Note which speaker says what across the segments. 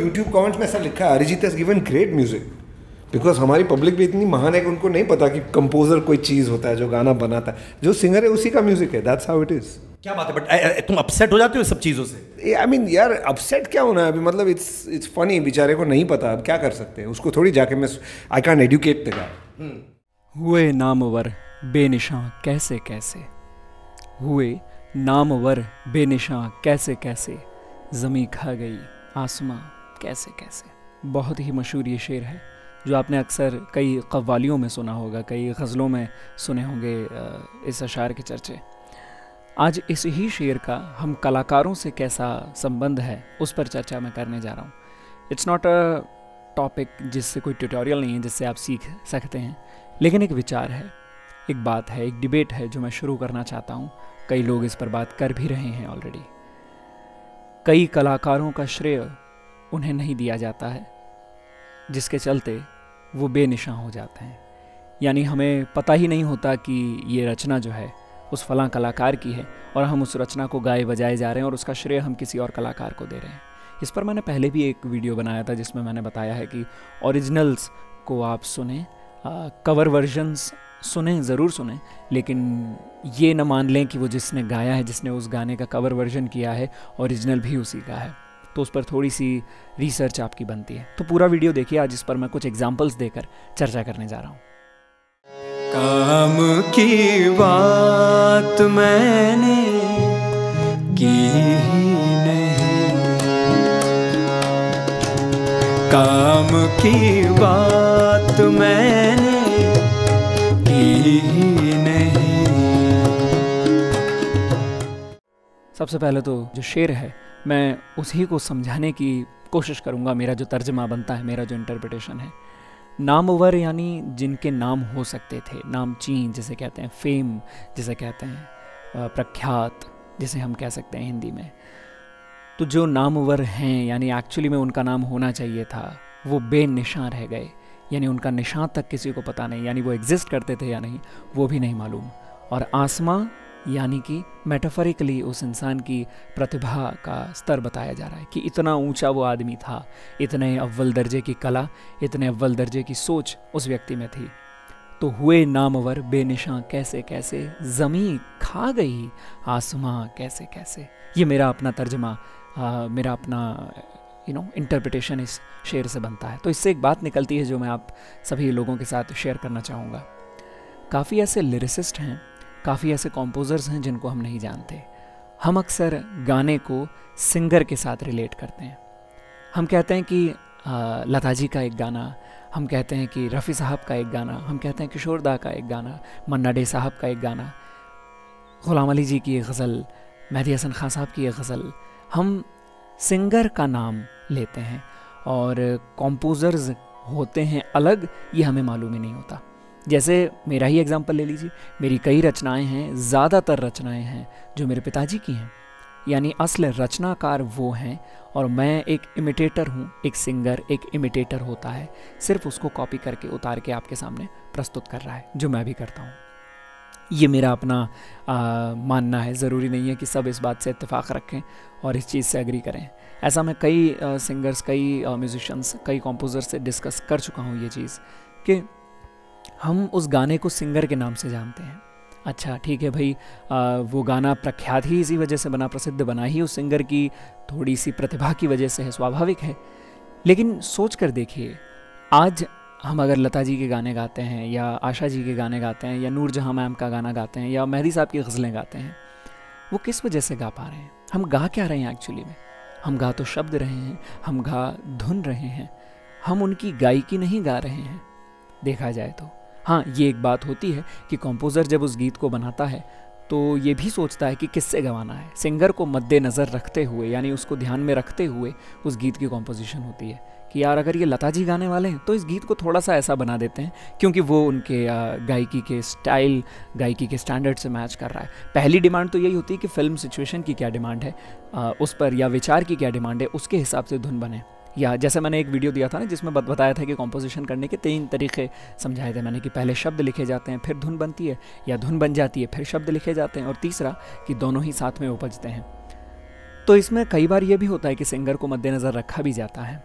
Speaker 1: YouTube comments में ऐसा लिखा है Arijit has given great music because हमारी पब्लिक भी इतनी महान है कि उनको नहीं पता कि कंपोजर कोई चीज़ होता है जो गाना बनाता है। जो सिंगर है उसी का म्यूज़िक है। दैट्स हाउ इट इज़
Speaker 2: क्या बात है? बट तुम अपसेट हो जाते हो सब चीज़ों से?
Speaker 1: आई मीन यार अपसेट क्या होना है? अभी मतलब इट्स इट्स फनी बेचारे को नहीं पता। अब क्या कर सकते हैं? उसको थोड़ी जाके मैं I can educate the guy
Speaker 3: हुए नामवर बेनिशां कैसे कैसे? हुए नामवर बेनिशां कैसे कैसे? ज़मी खा गई आसमां। कैसे कैसे? बहुत ही मशहूर ये शेर है, जो आपने अक्सर कई कव्वालियों में सुना होगा, कई गज़लों में सुने होंगे इस अशार के चर्चे। आज इस ही शेर का हम कलाकारों से कैसा संबंध है, उस पर चर्चा मैं करने जा रहा हूँ। इट्स नॉट अ टॉपिक जिससे कोई ट्यूटोरियल नहीं है, जिससे आप सीख सकते हैं, लेकिन एक विचार है, एक बात है, एक डिबेट है, जो मैं शुरू करना चाहता हूँ। कई लोग इस पर बात कर भी रहे हैं ऑलरेडी कई कलाकारों का श्रेय उन्हें नहीं दिया जाता है, जिसके चलते वो बेनिशां हो जाते हैं। यानी हमें पता ही नहीं होता कि ये रचना जो है, उस फलां कलाकार की है और हम उस रचना को गाए बजाए जा रहे हैं और उसका श्रेय हम किसी और कलाकार को दे रहे हैं। इस पर मैंने पहले भी एक वीडियो बनाया था जिसमें मैंने बताया है कि ओरिजिनल्स को आप सुने कवर वर्जन्स सुने, ज़रूर सुने, लेकिन ये न मान लें कि वो जिसने गाया है, जिसने उस गाने का कवर वर्जन किया है ओरिजिनल भी उसी का है। तो उस पर थोड़ी सी रिसर्च आपकी बनती है। तो पूरा वीडियो देखिए आज इस पर मैं कुछ एग्जाम्पल्स देकर चर्चा करने जा रहा हूँ।
Speaker 4: काम की बात मैंने की नहीं। काम की बात मैंने की नहीं।
Speaker 3: सबसे पहले तो जो शेर है मैं उसी को समझाने की कोशिश करूँगा, मेरा जो तर्जमा बनता है, मेरा जो इंटरप्रिटेशन है। नामवर यानी जिनके नाम हो सकते थे। नाम चीन जिसे कहते हैं, फेम जिसे कहते हैं प्रख्यात जिसे हम कह सकते हैं हिंदी में। तो जो नामवर हैं, यानी एक्चुअली में उनका नाम होना चाहिए था, वो बेनिशान रह गए। यानी उनका निशान तक किसी को पता नहीं, यानी वो एग्जिस्ट करते थे या नहीं, वो भी नहीं मालूम। और आसमां यानी कि मेटाफरिकली उस इंसान की प्रतिभा का स्तर बताया जा रहा है कि इतना ऊँचा वो आदमी था इतने अव्वल दर्जे की कला इतने अव्वल दर्जे की सोच उस व्यक्ति में थी। तो हुए नामवर बेनिशां कैसे कैसे ज़मी खा गई आसमां कैसे कैसे। ये मेरा अपना तर्जमा आ, मेरा अपना यू नो इंटरप्रिटेशन इस शेर से बनता है। तो इससे एक बात निकलती है जो मैं आप सभी लोगों के साथ शेयर करना चाहूँगा। काफ़ी ऐसे लिरिसिस्ट हैं काफ़ी ऐसे कॉम्पोज़र्स हैं जिनको हम नहीं जानते। हम अक्सर गाने को सिंगर के साथ रिलेट करते हैं। हम कहते हैं कि लता जी का एक गाना, हम कहते हैं कि रफ़ी साहब का एक गाना, हम कहते हैं किशोर दा का एक गाना, मन्ना डे साहब का एक गाना, ग़ुलाम अली जी की एक गज़ल, मेहदी हसन खान साहब की एक गज़ल। हम सिंगर का नाम लेते हैं और कॉम्पोज़र्स होते हैं अलग, ये हमें मालूम ही नहीं होता। जैसे मेरा ही एग्ज़ाम्पल ले लीजिए। मेरी कई रचनाएँ हैं ज़्यादातर रचनाएँ हैं जो मेरे पिताजी की हैं। यानी असल रचनाकार वो हैं और मैं एक इमिटेटर हूँ एक सिंगर एक इमिटेटर होता है। सिर्फ़ उसको कॉपी करके उतार के आपके सामने प्रस्तुत कर रहा है जो मैं भी करता हूँ। ये मेरा अपना आ, मानना है। ज़रूरी नहीं है कि सब इस बात से इत्तेफाक रखें और इस चीज़ से एग्री करें। ऐसा मैं कई आ, सिंगर्स कई म्यूज़िशंस कई कॉम्पोज़र से डिस्कस कर चुका हूँ ये चीज़ कि हम उस गाने को सिंगर के नाम से जानते हैं। अच्छा ठीक है भाई आ, वो गाना प्रख्यात ही इसी वजह से बना प्रसिद्ध बना ही उस सिंगर की थोड़ी सी प्रतिभा की वजह से है स्वाभाविक है। लेकिन सोच कर देखिए आज हम अगर लता जी के गाने गाते हैं या आशा जी के गाने गाते हैं या नूर जहाँ मैम का गाना गाते हैं या मेहदी साहब की गज़लें गाते हैं वो किस वजह से गा पा रहे हैं? हम गा क्या रहे हैं एक्चुअली में? हम गा तो शब्द रहे हैं हम गा धुन रहे हैं हम उनकी गायकी नहीं गा रहे हैं। देखा जाए तो। हाँ ये एक बात होती है कि कंपोज़र जब उस गीत को बनाता है तो ये भी सोचता है कि किससे गवाना है? सिंगर को मद्देनज़र रखते हुए, यानी उसको ध्यान में रखते हुए, उस गीत की कॉम्पोजिशन होती है। कि यार, अगर ये लता जी गाने वाले हैं तो इस गीत को थोड़ा सा ऐसा बना देते हैं, क्योंकि वो उनके गायकी के स्टाइल गायकी के स्टैंडर्ड से मैच कर रहा है। पहली डिमांड तो यही होती है कि फ़िल्म सिचुएशन की क्या डिमांड है उस पर या विचार की क्या डिमांड है, उसके हिसाब से धुन बने। या जैसे मैंने एक वीडियो दिया था ना, जिसमें बताया था कि कॉम्पोजिशन करने के तीन तरीके समझाए थे मैंने कि पहले शब्द लिखे जाते हैं, फिर धुन बनती है, या धुन बन जाती है, फिर शब्द लिखे जाते हैं, और तीसरा कि दोनों ही साथ में उपजते हैं। तो इसमें कई बार ये भी होता है कि सिंगर को मद्देनज़र रखा भी जाता है।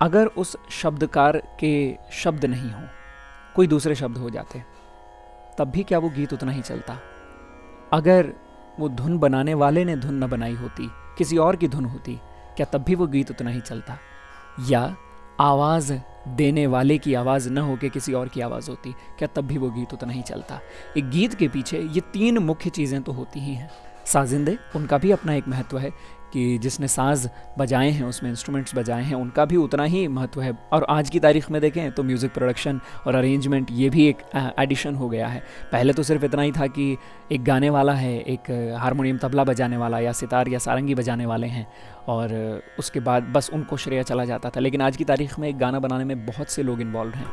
Speaker 3: अगर उस शब्दकार के शब्द नहीं हो, कोई दूसरे शब्द हो जाते, तब भी क्या वो गीत उतना ही चलता? अगर वो धुन बनाने वाले ने धुन न बनाई होती, किसी और की धुन होती क्या तब भी वो गीत उतना ही चलता? या आवाज़ देने वाले की आवाज़ न होकर किसी और की आवाज़ होती, क्या तब भी वो गीत उतना ही चलता? एक गीत के पीछे ये तीन मुख्य चीज़ें तो होती ही हैं। साजिंदे, उनका भी अपना एक महत्व है। कि जिसने साज बजाए हैं, उसमें इंस्ट्रूमेंट्स बजाए हैं, उनका भी उतना ही महत्व है। और आज की तारीख में देखें तो म्यूज़िक प्रोडक्शन और अरेंजमेंट ये भी एक एडिशन हो गया है। पहले तो सिर्फ़ इतना ही था कि एक गाने वाला है, एक हारमोनियम तबला बजाने वाला या सितार या सारंगी बजाने वाले हैं और उसके बाद बस उनको श्रेय चला जाता था। लेकिन आज की तारीख में एक गाना बनाने में बहुत से लोग इन्वॉल्व हैं।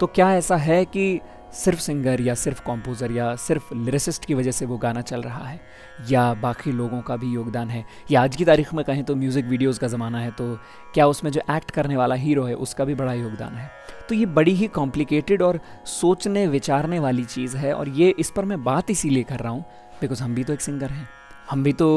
Speaker 3: तो क्या ऐसा है कि सिर्फ़ सिंगर या सिर्फ़ कॉम्पोज़र या सिर्फ़ लिरिसिस्ट की वजह से वो गाना चल रहा है, या बाकी लोगों का भी योगदान है। या आज की तारीख में कहें तो म्यूज़िक वीडियोस का ज़माना है तो क्या उसमें जो एक्ट करने वाला हीरो है, उसका भी बड़ा योगदान है। तो ये बड़ी ही कॉम्प्लिकेटेड और सोचने विचारने वाली चीज़ है, और ये इस पर मैं बात इसीलिए कर रहा हूँ बिकॉज़ हम भी तो एक सिंगर हैं। हम भी तो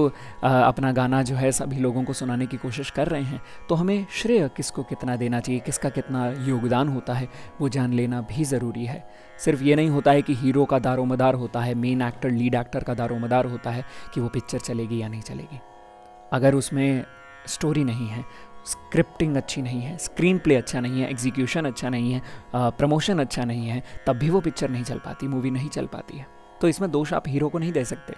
Speaker 3: अपना गाना जो है सभी लोगों को सुनाने की कोशिश कर रहे हैं। तो हमें श्रेय किसको कितना देना चाहिए, किसका कितना योगदान होता है, वो जान लेना भी ज़रूरी है। सिर्फ़ ये नहीं होता है कि हीरो का दारोमदार होता है, मेन एक्टर, लीड एक्टर का दारोमदार होता है कि वो पिक्चर चलेगी या नहीं चलेगी। अगर उसमें स्टोरी नहीं है, स्क्रिप्टिंग अच्छी नहीं है, स्क्रीन प्ले अच्छा नहीं है, एग्जीक्यूशन अच्छा नहीं है प्रमोशन अच्छा नहीं है, तब भी वो पिक्चर नहीं चल पाती, मूवी नहीं चल पाती है। तो इसमें दोष आप हीरो को नहीं दे सकते।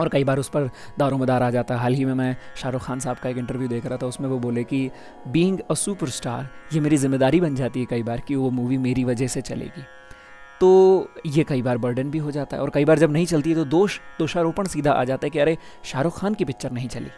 Speaker 3: और कई बार उस पर दारोमदार आ जाता है। हाल ही में मैं शाहरुख खान साहब का एक इंटरव्यू देख रहा था, उसमें वो बोले कि बीइंग अ सुपरस्टार ये मेरी ज़िम्मेदारी बन जाती है कई बार कि वो मूवी मेरी वजह से चलेगी। तो ये कई बार बर्डन भी हो जाता है और कई बार जब नहीं चलती तो दोष, दोषारोपण सीधा आ जाता है कि, अरे, शाहरुख खान की पिक्चर नहीं चली।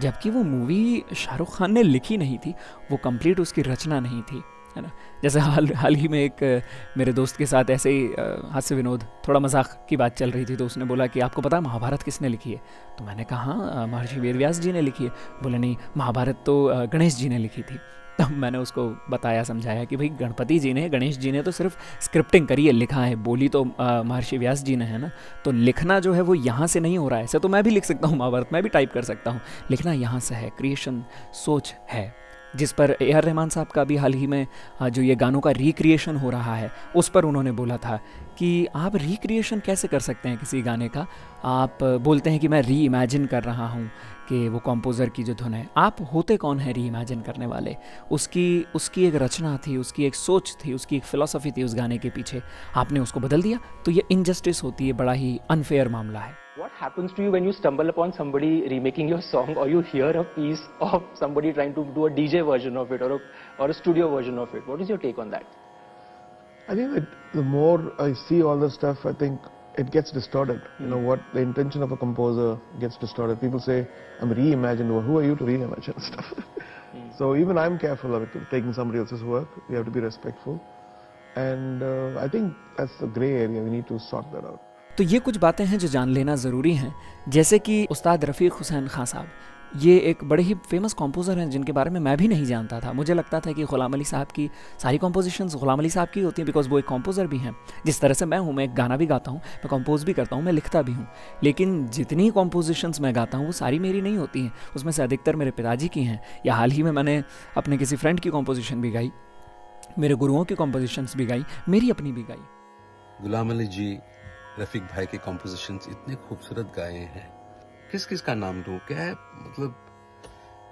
Speaker 3: जबकि वो मूवी शाहरुख खान ने लिखी नहीं थी, वो कंप्लीट उसकी रचना नहीं थी। है ना? जैसे हाल हाल ही में एक, मेरे दोस्त के साथ ऐसे ही हास्य विनोद, थोड़ा मज़ाक की बात चल रही थी तो उसने बोला कि आपको पता है महाभारत किसने लिखी है? तो मैंने कहा हाँ महर्षि वेद व्यास जी ने लिखी है। बोले, नहीं, महाभारत तो गणेश जी ने लिखी थी। तब मैंने उसको बताया, समझाया कि भाई, गणपति जी ने, गणेश जी ने तो सिर्फ़ स्क्रिप्टिंग करी है, लिखा है, बोली तो महर्षि व्यास जी ने, है ना? तो लिखना जो है वो यहाँ से नहीं हो रहा है। ऐसे तो मैं भी लिख सकता हूँ, महाभारत, मैं भी टाइप कर सकता हूँ। लिखना यहाँ से है क्रिएशन सोच है। जिस पर ए आर रहमान साहब का भी हाल ही में जो ये गानों का रिक्रिएशन हो रहा है, उस पर उन्होंने बोला था कि आप रिक्रिएशन कैसे कर सकते हैं किसी गाने का? आप बोलते हैं कि मैं री इमेजिन कर रहा हूँ कि वो कॉम्पोज़र की जो धुन है। आप होते कौन है री इमेजिन करने वाले? उसकी उसकी एक रचना थी, उसकी एक सोच थी, उसकी एक फ़िलासफ़ी थी उस गाने के पीछे। आपने उसको बदल दिया? तो ये इनजस्टिस होती है, बड़ा ही अनफेयर मामला है।
Speaker 5: What happens to you when you stumble upon somebody remaking your song or you hear a piece of somebody trying to do a DJ version of it or a, or a studio version of it? What is your take on that?
Speaker 6: I think that the more I see all this stuff, I think it gets distorted. Mm. You know, what the intention of a composer gets distorted. People say, I'm reimagined. Well, who are you to reimagine stuff? mm. So even I'm careful of it, taking somebody else's work. We have to be respectful. And uh, I think that's the gray area. We need to sort that out.
Speaker 3: तो ये कुछ बातें हैं जो जान लेना ज़रूरी हैं। जैसे कि उस्ताद रफ़ीक हुसैन खान साहब, ये एक बड़े ही फ़ेमस कॉम्पोज़र हैं जिनके बारे में मैं भी नहीं जानता था। मुझे लगता था कि ग़ुलाम अली साहब की सारी कॉम्पोजिशंस ग़ुलाम अली साहब की होती हैं बिकॉज़ वो एक कॉम्पोज़र भी हैं। जिस तरह से मैं हूँ, मैं एक गाना भी गाता हूँ, मैं कंपोज भी करता हूँ, मैं लिखता भी हूँ। लेकिन जितनी कॉम्पोजिशंस मैं गाता हूँ, वो सारी मेरी नहीं होती हैं। उसमें से अधिकतर मेरे पिताजी की हैं। या हाल ही में मैंने अपने किसी फ्रेंड की कॉम्पोजिशन भी गाई, मेरे गुरुओं की कॉम्पोजिशंस भी गाई, मेरी अपनी भी गाई।
Speaker 7: गुलाम अली जी रफीक भाई के कॉम्पोजिशन इतने खूबसूरत गाए हैं। किस किस का नाम दू? क्या है? मतलब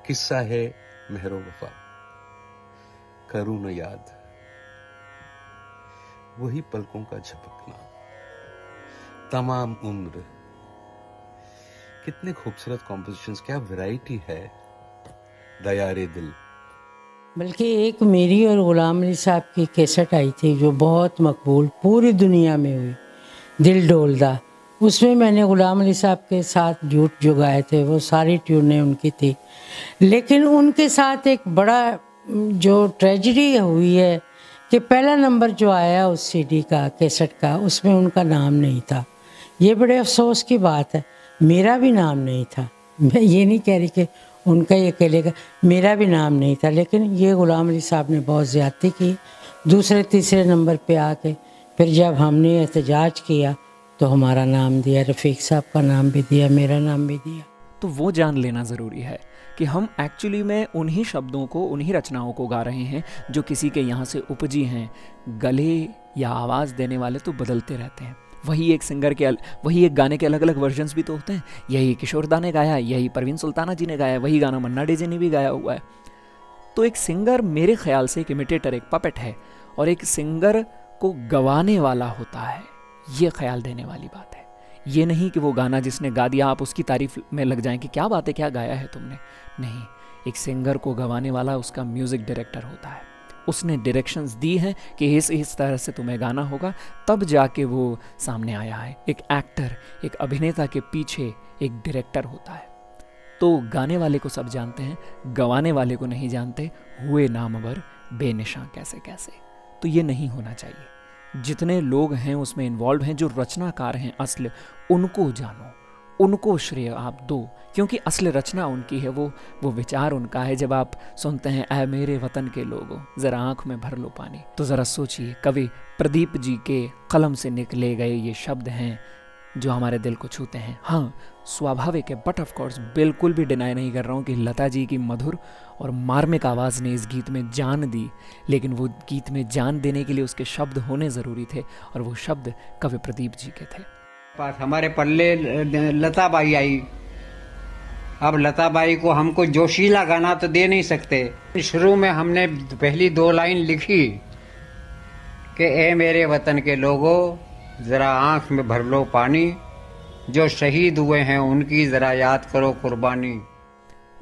Speaker 7: किस्सा है मेहरो वफा। करू न याद। वही पलकों का झपकना। तमाम उम्र। कितने खूबसूरत कॉम्पोजिशंस क्या वैरायटी है? दयारे दिल।
Speaker 8: बल्कि एक मेरी और गुलाम अली साहब की कैसेट आई थी, जो बहुत मकबूल पूरी दुनिया में हुई। दिल डोलदा। उसमें मैंने ग़ुलाम अली साहब के साथ जूट जो गाए थे, वो सारी ट्यूनें उनकी थी। लेकिन उनके साथ एक बड़ा, जो ट्रेजडी हुई है कि पहला नंबर जो आया उस सीडी का, कैसेट का, उसमें उनका नाम नहीं था। ये बड़े अफसोस की बात है, मेरा भी नाम नहीं था। मैं ये नहीं कह रही कि उनका ये अकेले का, मेरा भी नाम नहीं था, लेकिन ये ग़ुलाम अली साहब ने बहुत ज़्यादती की। दूसरे, तीसरे नंबर पे आके फिर जब हमने एहतजाज किया तो हमारा नाम दिया, रफ़ीक साहब का नाम भी दिया, मेरा नाम भी दिया।
Speaker 3: तो वो जान लेना ज़रूरी है कि हम एक्चुअली में उन्हीं शब्दों को, उन्हीं रचनाओं को गा रहे हैं, जो किसी के यहाँ से उपजी हैं। गले या आवाज़ देने वाले तो बदलते रहते हैं। वही एक सिंगर के वही एक गाने के अलग अलग वर्जन्स भी तो होते हैं। यही किशोरदा ने गाया यही परवीन सुल्ताना जी ने गाया वही गाना मन्ना डे जी ने भी गाया हुआ है। तो एक सिंगर मेरे ख्याल से एक इमिटेटर एक पपेट है। और एक सिंगर को गवाने वाला होता है। ये ख्याल देने वाली बात है। ये नहीं कि वो गाना जिसने गा दिया, आप उसकी तारीफ़ में लग जाएँ कि क्या बात है, क्या गाया है तुमने। नहीं, एक सिंगर को गवाने वाला उसका म्यूज़िक डायरेक्टर होता है। उसने डायरेक्शंस दी हैं कि इस इस तरह से तुम्हें गाना होगा। तब जाके वो सामने आया है। एक एक्टर, एक अभिनेता के पीछे एक डायरेक्टर होता है। तो गाने वाले को सब जानते हैं, गवाने वाले को नहीं जानते। हुए नामवर बेनिशां कैसे कैसे तो ये नहीं होना चाहिए। जितने लोग हैं, उसमें इन्वॉल्व हैं, जो रचनाकार हैं, असल, उनको जानो, उनको श्रेय आप दो, क्योंकि असल रचना उनकी है, वो वो विचार उनका है। जब आप सुनते हैं, ऐ मेरे वतन के लोगों, ज़रा आँख में भर लो पानी। तो ज़रा सोचिए, कवि प्रदीप जी के कलम से निकले गए ये शब्द हैं जो हमारे दिल को छूते हैं। हाँ स्वाभाविक है बट ऑफ़ कोर्स बिल्कुल भी डिनाई नहीं कर रहा हूँ कि लता जी की मधुर और मार्मिक आवाज़ ने इस गीत में जान दी। लेकिन वो गीत में जान देने के लिए उसके शब्द होने ज़रूरी थे और वो शब्द कवि प्रदीप जी के थे।
Speaker 9: पास हमारे पल्ले लता बाई आई। अब लता बाई को हमको जोशीला गाना तो दे नहीं सकते। शुरू में हमने पहली दो लाइन लिखी कि, ए मेरे वतन के लोगों जरा आँख में भर लो पानी। जो शहीद हुए हैं, उनकी जरा याद करो कुर्बानी।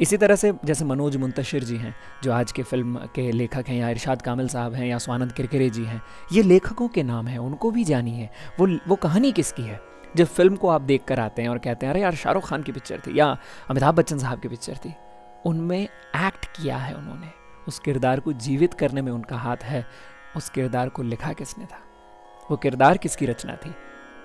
Speaker 3: इसी तरह से जैसे मनोज मुंतशिर जी हैं, जो आज के फ़िल्म के लेखक हैं, या इरशाद कामिल साहब हैं, या स्वानंद किरकिरे जी हैं, ये लेखकों के नाम हैं, उनको भी जानिए वो वो कहानी किसकी है? जब फ़िल्म को आप देख कर आते हैं और कहते हैं, अरे यार, शाहरुख खान की पिक्चर थी, या अमिताभ बच्चन साहब की पिक्चर थी। उनमें एक्ट किया है उन्होंने। उस किरदार को जीवित करने में उनका हाथ है। उस किरदार को लिखा किसने था? वो किरदार किसकी रचना थी?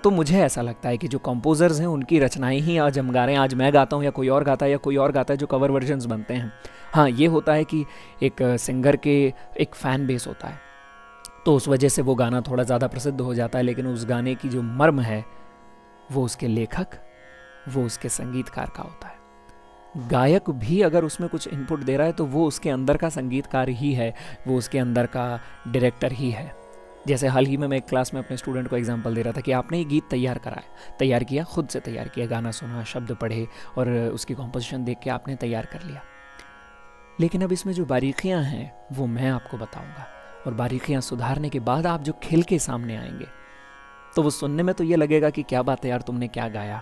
Speaker 3: तो मुझे ऐसा लगता है कि जो कंपोजर्स हैं, उनकी रचनाएँ ही आज हम गा रहे हैं आज मैं गाता हूँ या कोई और गाता है या कोई और गाता है जो कवर वर्जन्स बनते हैं। हाँ ये होता है कि एक सिंगर के एक फ़ैन बेस होता है। तो उस वजह से वो गाना थोड़ा ज़्यादा प्रसिद्ध हो जाता है, लेकिन उस गाने की जो मर्म है, वो उसके लेखक, वो उसके संगीतकार का होता है। गायक भी अगर उसमें कुछ इनपुट दे रहा है तो वो उसके अंदर का संगीतकार ही है, वो उसके अंदर का डायरेक्टर ही है। जैसे हाल ही में मैं एक क्लास में अपने स्टूडेंट को एग्जांपल दे रहा था कि आपने ये गीत तैयार कराया, तैयार किया, खुद से तैयार किया, गाना सुना, शब्द पढ़े और उसकी कॉम्पोजिशन देख के आपने तैयार कर लिया। लेकिन अब इसमें जो बारीकियाँ हैं, वो मैं आपको बताऊँगा। और बारीकियाँ सुधारने के बाद आप जो खिल के सामने आएँगे तो वो सुनने में तो ये लगेगा कि क्या बात है यार, तुमने क्या गाया?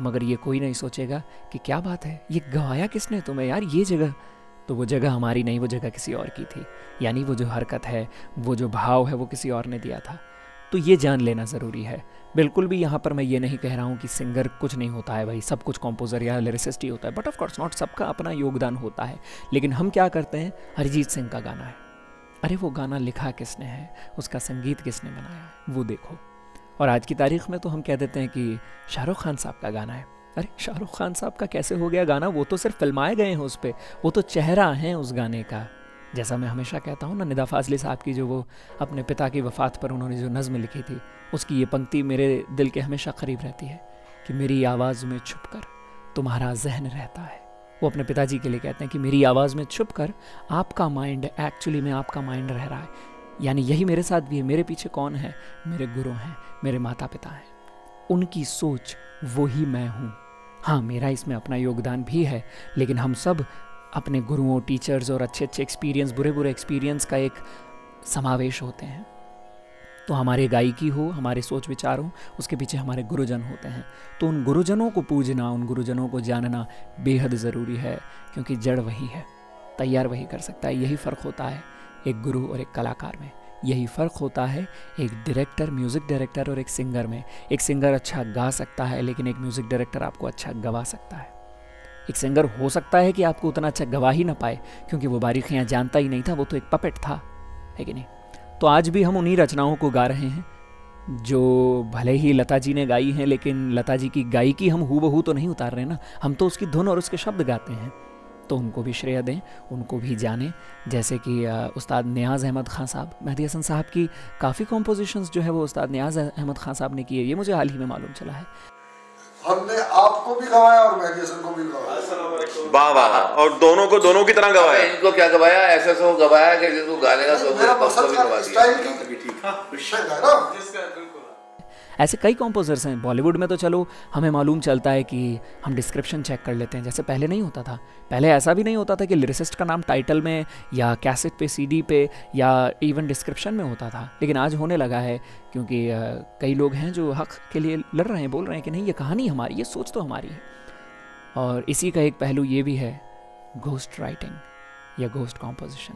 Speaker 3: मगर ये कोई नहीं सोचेगा कि क्या बात है, ये गवाया किसने तुम्हें? यार ये जगह तो वो जगह हमारी नहीं, वो जगह किसी और की थी। यानी वो जो हरकत है, वो जो भाव है, वो किसी और ने दिया था। तो ये जान लेना ज़रूरी है। बिल्कुल भी यहाँ पर मैं ये नहीं कह रहा हूँ कि सिंगर कुछ नहीं होता है भाई, सब कुछ कॉम्पोज़र या लिरिसिस्ट ही होता है। बट ऑफ़ कोर्स नॉट सबका अपना योगदान होता है। लेकिन हम क्या करते हैं? हरजीत सिंह का गाना है। अरे वो गाना लिखा किसने है? उसका संगीत किसने बनाया? है वो देखो। और आज की तारीख में तो हम कह देते हैं कि शाहरुख खान साहब का गाना है। अरे, शाहरुख खान साहब का कैसे हो गया गाना? वो तो सिर्फ़ फिल्माए गए हैं उस पर वो तो चेहरा है उस गाने का। जैसा मैं हमेशा कहता हूँ ना, निदा फाजली साहब की जो वो अपने पिता की वफ़ात पर उन्होंने जो नज़म लिखी थी, उसकी ये पंक्ति मेरे दिल के हमेशा करीब रहती है कि मेरी आवाज़ में छुप कर तुम्हारा जहन रहता है। वो अपने पिताजी के लिए कहते हैं कि मेरी आवाज़ में छुप कर आपका माइंड एक्चुअली में आपका माइंड रह रहा है। यानी यही मेरे साथ भी है। मेरे पीछे कौन है? मेरे गुरु हैं, मेरे माता पिता हैं। उनकी सोच वो ही मैं हूँ। हाँ मेरा इसमें अपना योगदान भी है, लेकिन हम सब अपने गुरुओं टीचर्स और अच्छे अच्छे एक्सपीरियंस बुरे बुरे एक्सपीरियंस का एक समावेश होते हैं। तो हमारे गायकी हो, हमारे सोच विचार हो, उसके पीछे हमारे गुरुजन होते हैं। तो उन गुरुजनों को पूजना, उन गुरुजनों को जानना बेहद ज़रूरी है, क्योंकि जड़ वही है, तैयार वही कर सकता है, यही फ़र्क होता है एक गुरु और एक कलाकार में। यही फ़र्क होता है एक डायरेक्टर म्यूज़िक डायरेक्टर और एक सिंगर में। एक सिंगर अच्छा गा सकता है, लेकिन एक म्यूज़िक डायरेक्टर आपको अच्छा गवा सकता है। एक सिंगर हो सकता है कि आपको उतना अच्छा गवा ही ना पाए, क्योंकि वो बारीकियाँ जानता ही नहीं था, वो तो एक पपेट था, है कि नहीं? तो आज भी हम उन्हीं रचनाओं को गा रहे हैं, जो भले ही लता जी ने गाई हैं, लेकिन लता जी की गायकी हम हु तो नहीं उतार रहे ना। हम तो उसकी धुन और उसके शब्द गाते हैं। तो उनको भी श्रेय दें उनको भी जानें। जैसे कि उस्ताद न्याज अहमद खान साहब मेहदी हसन साहब की काफ़ी कॉम्पोजिशंस जो है वो उस्ताद न्याज अहमद खान साहब ने की है ये मुझे हाल ही में मालूम चला है।
Speaker 10: हमने आपको भी गवाया और मेहदी हसन को भी गवाया।
Speaker 11: वाह वाह। और दोनों को दोनों की तरह गवाया?
Speaker 12: इनको क्या गवाया? ऐसा सो गवाया कि जिसको गाने का तो
Speaker 10: मेरा
Speaker 12: पक्का भी गवा दिया
Speaker 10: की है ना?
Speaker 3: ऐसे कई कॉम्पोजर्स हैं। बॉलीवुड में तो चलो हमें मालूम चलता है कि हम डिस्क्रिप्शन चेक कर लेते हैं। जैसे पहले नहीं होता था। पहले ऐसा भी नहीं होता था कि लिरिसिस्ट का नाम टाइटल में या कैसेट पे सीडी पे या इवन डिस्क्रिप्शन में होता था। लेकिन आज होने लगा है क्योंकि कई लोग हैं जो हक के लिए लड़ रहे हैं बोल रहे हैं कि नहीं ये कहानी हमारी ये सोच तो हमारी है। और इसी का एक पहलू ये भी है घोस्ट राइटिंग या घोस्ट कॉम्पोजिशन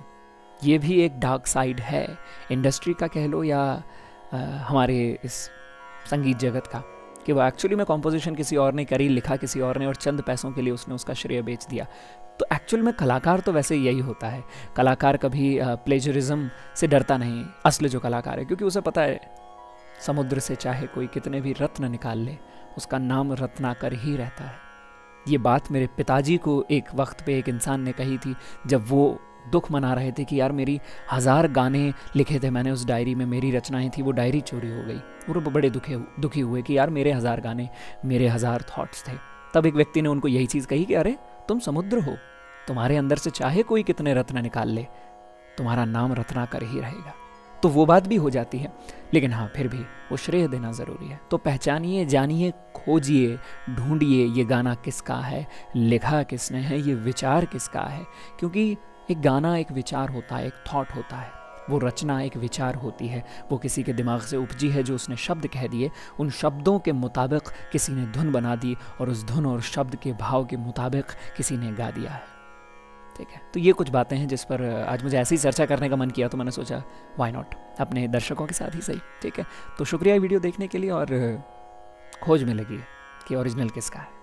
Speaker 3: ये भी एक डार्क साइड है। इंडस्ट्री का कह लो या अ, हमारे इस संगीत जगत का, कि वो एक्चुअली में कॉम्पोजिशन किसी और ने करी, लिखा किसी और ने, और चंद पैसों के लिए उसने उसका श्रेय बेच दिया। तो एक्चुअल में कलाकार तो वैसे यही होता है। कलाकार कभी प्लेजरिज्म से डरता नहीं, असल जो कलाकार है, क्योंकि उसे पता है, समुद्र से चाहे कोई कितने भी रत्न निकाल ले, उसका नाम रत्नाकर ही रहता है। ये बात मेरे पिताजी को एक वक्त पे एक इंसान ने कही थी, जब वो दुख मना रहे थे कि यार मेरी हज़ार गाने लिखे थे मैंने उस डायरी में, मेरी रचनाएँ थी, वो डायरी चोरी हो गई। वो बड़े दुखे, दुखी हुए कि यार मेरे हज़ार गाने, मेरे हज़ार थॉट्स थे। तब एक व्यक्ति ने उनको यही चीज़ कही कि अरे, तुम समुद्र हो, तुम्हारे अंदर से चाहे कोई कितने रत्न निकाल ले, तुम्हारा नाम रत्नाकर ही रहेगा। तो वो बात भी हो जाती है। लेकिन हाँ फिर भी वो श्रेय देना ज़रूरी है। तो पहचानिए, जानिए, खोजिए, ढूंढिए, ये गाना किसका है, लिखा किसने है, ये विचार किसका है? क्योंकि एक गाना, एक विचार होता है, एक थॉट होता है। वो रचना, एक विचार होती है। वो किसी के दिमाग से उपजी है जो उसने शब्द कह दिए। उन शब्दों के मुताबिक किसी ने धुन बना दी और उस धुन और शब्द के भाव के मुताबिक किसी ने गा दिया है। ठीक है? तो ये कुछ बातें हैं जिस पर आज मुझे ऐसी चर्चा करने का मन किया तो मैंने सोचा वाई नॉट अपने दर्शकों के साथ ही सही। ठीक है? तो शुक्रिया वीडियो देखने के लिए और खोज में लगी कि ओरिजिनल किसका है।